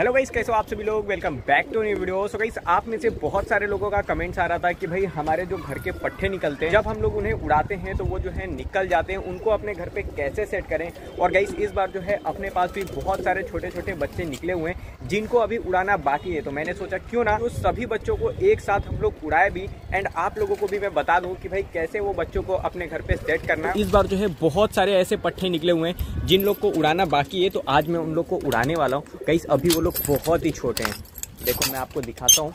Hello guys कैसे हो आप सभी लोग? Welcome back to new video so guys आप में से बहुत सारे लोगों का कमेंट्स आ रहा था कि भाई हमारे जो घर के पट्टे निकलते हैं, जब हम लोग उन्हें उड़ाते हैं तो वो जो है निकल जाते हैं। उनको अपने घर पे कैसे सेट करें? और गाइस इस बार जो है अपने पास भी बहुत सारे छोटे छोटे बच्चे निकले हुए हैं, जिनको अभी उड़ाना बाकी है। तो मैंने सोचा क्यों ना तो सभी बच्चों को एक साथ हम लोग उड़ाए भी। एंड आप लोगों को भी मैं बता दूँ कि भाई कैसे वो बच्चों को अपने घर पे सेट करना। इस बार जो है बहुत सारे ऐसे पट्टे निकले हुए हैं, जिन लोग को उड़ाना बाकी है तो आज मैं उन लोग को उड़ाने वाला हूँ। गाइस अभी वो लोग बहुत ही छोटे हैं। देखो, मैं आपको दिखाता हूँ।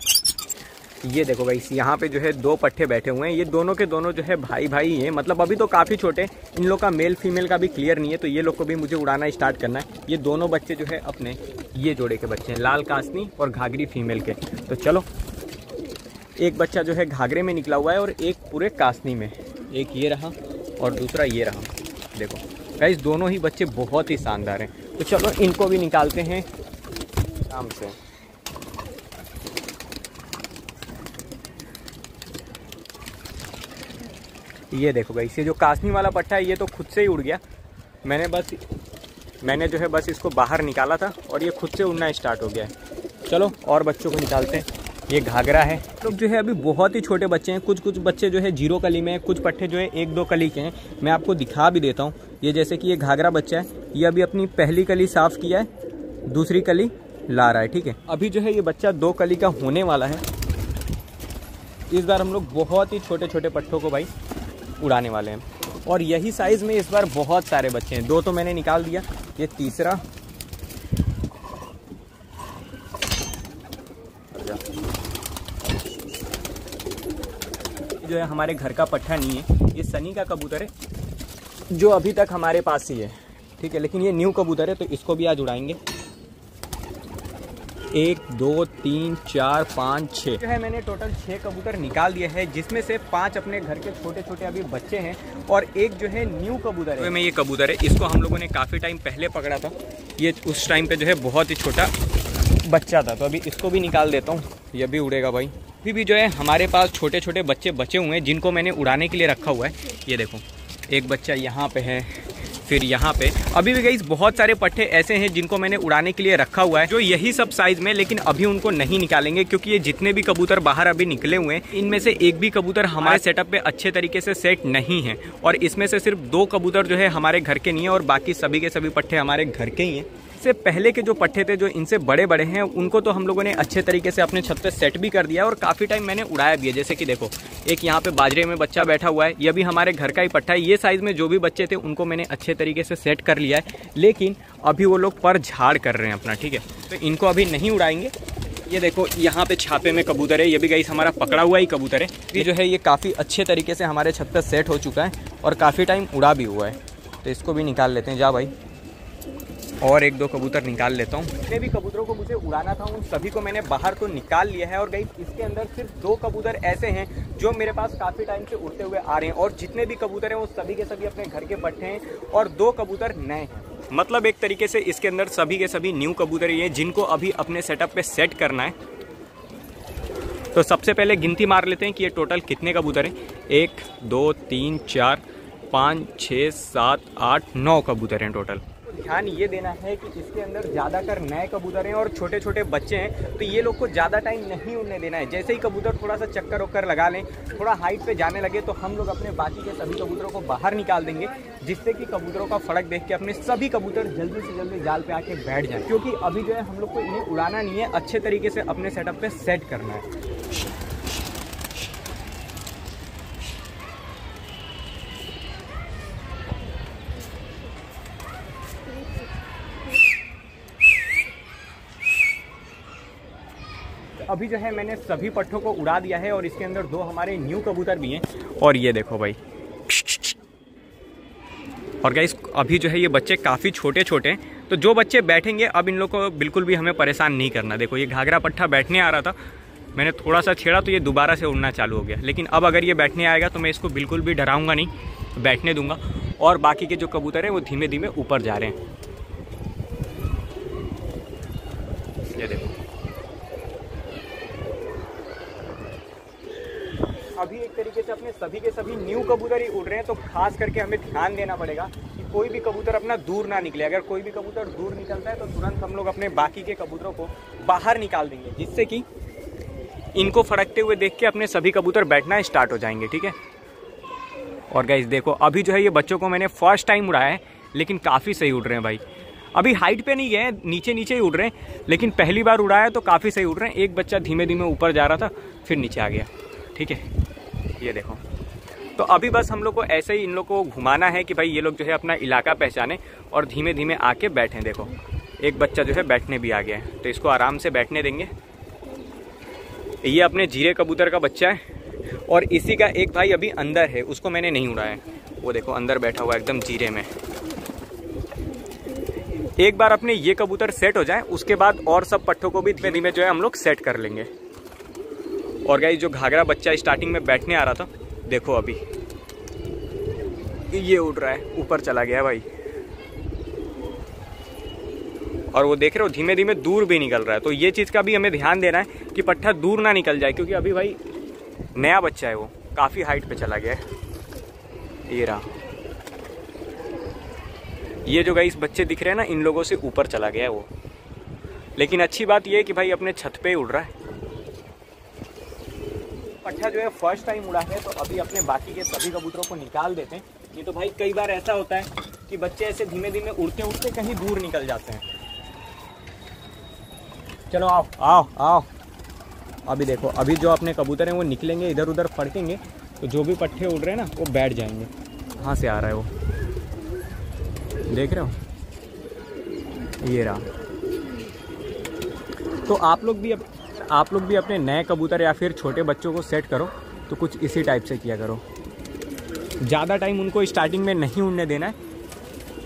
ये देखो भाई, यहाँ पे जो है दो पट्टे बैठे हुए हैं। ये दोनों के दोनों जो है भाई भाई हैं। मतलब अभी तो काफ़ी छोटे इन लोग का मेल फीमेल का भी क्लियर नहीं है तो ये लोग को भी मुझे उड़ाना स्टार्ट करना है। ये दोनों बच्चे जो है अपने ये जोड़े के बच्चे हैं, लाल कासनी और घाघरी फीमेल के। तो चलो, एक बच्चा जो है घाघरे में निकला हुआ है और एक पूरे कासनी में। एक ये रहा और दूसरा ये रहा। देखो गाइस दोनों ही बच्चे बहुत ही शानदार हैं। तो चलो, इनको भी निकालते हैं। आराम से ये देखो भाई, ये जो कासनी वाला पट्टा है, ये तो खुद से ही उड़ गया। मैंने बस, मैंने जो है बस इसको बाहर निकाला था और ये खुद से उड़ना स्टार्ट हो गया है। चलो, और बच्चों को निकालते हैं। ये घाघरा है। तो जो है अभी बहुत ही छोटे बच्चे हैं। कुछ कुछ बच्चे जो है ज़ीरो कली में कुछ पट्टे जो है एक, दो कली के हैं। मैं आपको दिखा भी देता हूँ। ये जैसे कि ये घाघरा बच्चा है। ये अभी अपनी पहली कली साफ़ किया है, दूसरी कली। ला रहा है, ठीक है? अभी जो है ये बच्चा दो कली का होने वाला है। इस बार हम लोग बहुत ही छोटे छोटे पट्टों को भाई उड़ाने वाले हैं। और यही साइज़ में इस बार बहुत सारे बच्चे हैं। दो तो मैंने निकाल दिया, ये तीसरा। जो है हमारे घर का पट्टा नहीं है, ये सनी का कबूतर है, जो अभी तक हमारे पास ही है, ठीक है? लेकिन ये न्यू कबूतर है तो इसको भी आज उड़ाएँगे। एक दो तीन चार पाँच छः। जो है मैंने टोटल छः कबूतर निकाल दिए हैं जिसमें से पाँच अपने घर के छोटे छोटे अभी बच्चे हैं और एक जो है न्यू कबूतर है। मैं ये कबूतर है इसको हम लोगों ने काफ़ी टाइम पहले पकड़ा था। ये उस टाइम पे जो है बहुत ही छोटा बच्चा था तो अभी इसको भी निकाल देता हूँ। ये भी उड़ेगा भाई। अभी भी जो है हमारे पास छोटे छोटे बच्चे बचे हुए हैं जिनको मैंने उड़ाने के लिए रखा हुआ है। ये देखो एक बच्चा यहाँ पे है फिर यहाँ पे। अभी भी गई बहुत सारे पट्टे ऐसे हैं जिनको मैंने उड़ाने के लिए रखा हुआ है, जो यही सब साइज़ में, लेकिन अभी उनको नहीं निकालेंगे क्योंकि ये जितने भी कबूतर बाहर अभी निकले हुए हैं, इनमें से एक भी कबूतर हमारे सेटअप पे अच्छे तरीके से सेट नहीं है। और इसमें से सिर्फ़ दो कबूतर जो है हमारे घर के नहीं है और बाकी सभी के सभी पट्टे हमारे घर के ही हैं। इससे पहले के जो पट्टे थे, जो इनसे बड़े बड़े हैं, उनको तो हम लोगों ने अच्छे तरीके से अपने छत पे सेट भी कर दिया और काफ़ी टाइम मैंने उड़ाया भी है। जैसे कि देखो, एक यहाँ पे बाजरे में बच्चा बैठा हुआ है ये भी हमारे घर का ही पट्टा है। ये साइज़ में जो भी बच्चे थे, उनको मैंने अच्छे तरीके से सेट कर लिया है। लेकिन अभी वो लोग पर झाड़ कर रहे हैं अपना, ठीक है? तो इनको अभी नहीं उड़ाएँगे। ये देखो, यहाँ पे छापे में कबूतर है, ये भी गई हमारा पकड़ा हुआ ही कबूतर है। ये जो है, ये काफ़ी अच्छे तरीके से हमारे छत पर सेट हो चुका है और काफ़ी टाइम उड़ा भी हुआ है। तो इसको भी निकाल लेते हैं। जा भाई। और एक दो कबूतर निकाल लेता हूँ। जितने भी कबूतरों को मुझे उड़ाना था, उन सभी को मैंने बाहर तो निकाल लिया है और गई इसके अंदर सिर्फ़ दो कबूतर ऐसे हैं जो मेरे पास काफ़ी टाइम से उड़ते हुए आ रहे हैं और जितने भी कबूतर हैं, वो सभी के सभी अपने घर के पट्टे हैं और दो कबूतर नए हैं। मतलब एक तरीके से इसके अंदर सभी के सभी न्यू कबूतर ही हैं, जिनको अभी अपने सेटअप पे सेट करना है। तो सबसे पहले गिनती मार लेते हैं कि ये टोटल कितने कबूतर हैं। एक, दो, तीन, चार, पाँच, छः, सात, आठ, नौ कबूतर हैं टोटल ध्यान ये देना है कि इसके अंदर ज़्यादातर नए कबूतर हैं और छोटे छोटे बच्चे हैं तो ये लोग को ज़्यादा टाइम नहीं उड़ने देना है। जैसे ही कबूतर थोड़ा सा चक्कर वक्कर लगा लें, थोड़ा हाइट पे जाने लगे तो हम लोग अपने बाकी के सभी कबूतरों को बाहर निकाल देंगे, जिससे कि कबूतरों का फ़र्क देख के अपने सभी कबूतर जल्दी से जल्दी जाल पे आके बैठ जाए। क्योंकि अभी जो है, हम लोग को इन्हें उड़ाना नहीं है, अच्छे तरीके से अपने सेटअप पर सेट करना है। अभी जो है मैंने सभी पट्टों को उड़ा दिया है और इसके अंदर दो हमारे न्यू कबूतर भी हैं। और ये देखो भाई। और गाइस अभी जो है ये बच्चे काफ़ी छोटे छोटे हैं। तो जो बच्चे बैठेंगे, अब इन लोग को बिल्कुल भी हमें परेशान नहीं करना। देखो, ये घाघरा पट्टा बैठने आ रहा था। मैंने थोड़ा सा छेड़ा तो ये दोबारा से उड़ना चालू हो गया। लेकिन अब अगर ये बैठने आएगा तो मैं इसको बिल्कुल भी डराऊँगा नहीं। बैठने दूँगा। और बाकी के जो कबूतर हैं, वो धीमे धीमे ऊपर जा रहे हैं। ये देखो। अभी एक तरीके से अपने सभी के सभी न्यू कबूतर ही उड़ रहे हैं तो खास करके हमें ध्यान देना पड़ेगा कि कोई भी कबूतर अपना दूर ना निकले। अगर कोई भी कबूतर दूर निकलता है तो तुरंत हम लोग अपने बाकी के कबूतरों को बाहर निकाल देंगे, जिससे कि इनको फड़कते हुए देख के अपने सभी कबूतर बैठना स्टार्ट हो जाएँगे, ठीक है? और गाइज़ देखो, अभी जो है ये बच्चों को मैंने फ़र्स्ट टाइम उड़ाया है, लेकिन काफ़ी सही उड़ रहे हैं भाई। अभी हाइट पे नहीं गए नीचे नीचे ही उड़ रहे हैं, लेकिन पहली बार उड़ाया तो काफ़ी सही उड़ रहे हैं। एक बच्चा धीमे धीमे ऊपर जा रहा था, फिर नीचे आ गया, ठीक है? ये देखो। तो अभी बस हम लोग को ऐसे ही इन लोग को घुमाना है कि भाई ये लोग जो है अपना इलाका पहचाने और धीमे धीमे आके बैठें, देखो। एक बच्चा जो है बैठने भी आ गया है तो इसको आराम से बैठने देंगे। ये अपने जीरे कबूतर का बच्चा है और इसी का एक भाई अभी अंदर है, उसको मैंने नहीं उड़ाया वो देखो, अंदर बैठा हुआ एकदम जीरे में। एक बार अपने ये कबूतर सेट हो जाए, उसके बाद और सब पट्टों को भी धीमे धीमे जो है हम लोग सेट कर लेंगे। और गाई जो घाघरा बच्चा स्टार्टिंग में बैठने आ रहा था, देखो अभी। ये उड़ रहा है, ऊपर चला गया भाई। और वो देख रहे हो धीमे धीमे दूर भी निकल रहा है। तो ये चीज़ का भी हमें ध्यान देना है कि पट्टा दूर ना निकल जाए, क्योंकि अभी भाई नया बच्चा है वो, काफ़ी हाइट पे चला गया है। ये रहा। ये जो गाइस बच्चे दिख रहे हैं ना, इन लोगों से ऊपर चला गया है वो। लेकिन अच्छी बात ये है कि भाई अपने छत पे उड़ रहा है। पट्टा जो है फ़र्स्ट टाइम उड़ा है तो अभी अपने बाकी के सभी कबूतरों को निकाल देते हैं। ये तो भाई कई बार ऐसा होता है कि बच्चे ऐसे धीमे धीमे उड़ते उड़ते कहीं दूर निकल जाते हैं। चलो आओ आओ आओ। अभी देखो अभी जो अपने कबूतर हैं वो निकलेंगे इधर उधर फड़केंगे तो जो भी पट्टे उड़ रहे हैं ना वो बैठ जाएँगे। कहाँ से आ रहा है वो? देख रहे हो? ये रहा। तो आप लोग भी अप, आप लोग भी अपने नए कबूतर या फिर छोटे बच्चों को सेट करो तो कुछ इसी टाइप से किया करो। ज़्यादा टाइम उनको स्टार्टिंग में नहीं उड़ने देना है।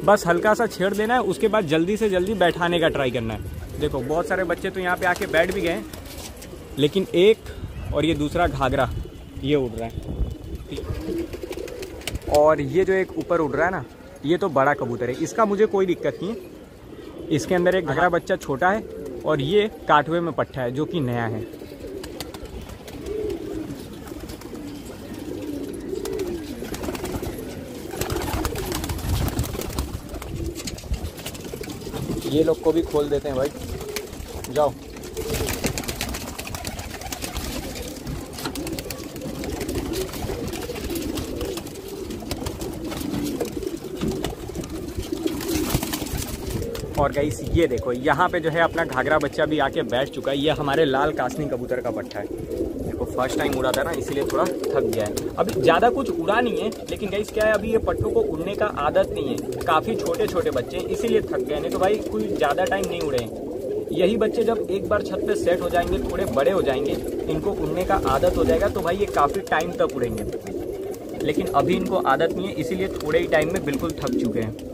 बस हल्का सा छेड़ देना है, उसके बाद जल्दी से जल्दी बैठाने का ट्राई करना है। देखो, बहुत सारे बच्चे तो यहाँ पे आके बैठ भी गए लेकिन एक और ये दूसरा घाघरा, ये उड़ रहा है। और ये जो एक ऊपर उड़ रहा है ना, ये तो बड़ा कबूतर है। इसका मुझे कोई दिक्कत नहीं है। इसके अंदर एक घाघरा बच्चा छोटा है और ये काठवे में पट्टा है, जो कि नया है। ये लोग को भी खोल देते हैं भाई। जाओ। और गई ये देखो, यहाँ पे जो है अपना घाघरा बच्चा भी आके बैठ चुका है। ये हमारे लाल कासनी कबूतर का पट्टा है। देखो फ़र्स्ट टाइम उड़ा था ना, इसीलिए थोड़ा थक गया है। अभी ज़्यादा कुछ उड़ा नहीं है, लेकिन गई क्या है, अभी ये पट्टों को उड़ने का आदत नहीं है। काफ़ी छोटे छोटे बच्चे हैं, इसीलिए थक गए नहीं तो भाई, कोई ज़्यादा टाइम नहीं उड़े हैं। यही बच्चे जब एक बार छत पे सेट हो जाएँगे, थोड़े बड़े हो जाएँगे, इनको उड़ने का आदत हो जाएगा तो भाई ये काफ़ी टाइम तक उड़ेंगे। लेकिन अभी इनको आदत नहीं है, इसीलिए थोड़े ही टाइम में बिल्कुल थक चुके हैं।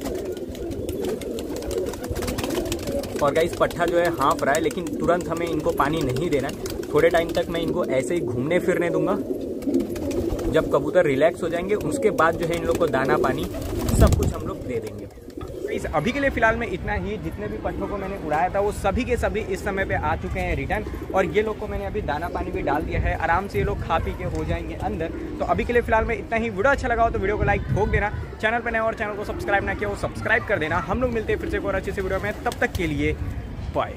और गाइस पट्ठा जो है हाफ़ रहा है, लेकिन तुरंत हमें इनको पानी नहीं देना है। थोड़े टाइम तक मैं इनको ऐसे ही घूमने फिरने दूँगा। जब कबूतर रिलैक्स हो जाएँगे, उसके बाद जो है इन लोग को दाना पानी सब कुछ हम लोग दे देंगे। इस अभी के लिए फ़िलहाल में इतना ही। जितने भी पट्टों को मैंने उड़ाया था, वो सभी के सभी इस समय पे आ चुके हैं रिटर्न। और ये लोग को मैंने अभी दाना पानी भी डाल दिया है। आराम से ये लोग खा पी के हो जाएँगे अंदर। तो अभी के लिए फ़िलहाल में इतना ही। वीडियो अच्छा लगा हो तो वीडियो को लाइक ठोक देना। चैनल पर नए और चैनल को सब्सक्राइब ना किया वो सब्सक्राइब कर देना। हम लोग मिलते हैं फिर से एक और अच्छे से वीडियो में। तब तक के लिए बाय